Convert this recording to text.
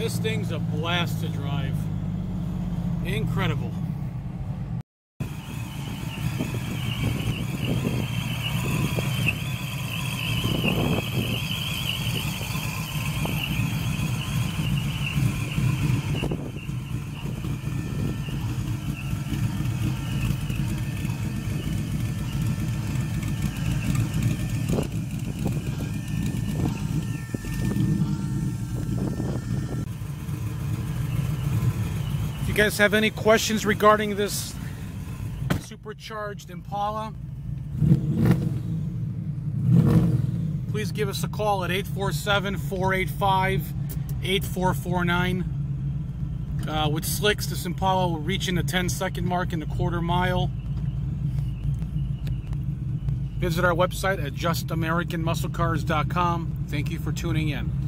This thing's a blast to drive. Incredible. You guys have any questions regarding this supercharged Impala, please give us a call at 847-485-8449. Uh, with slicks, this Impala will reach in the 10 second mark in the quarter mile. Visit our website at justamericanmusclecars.com. Thank you for tuning in.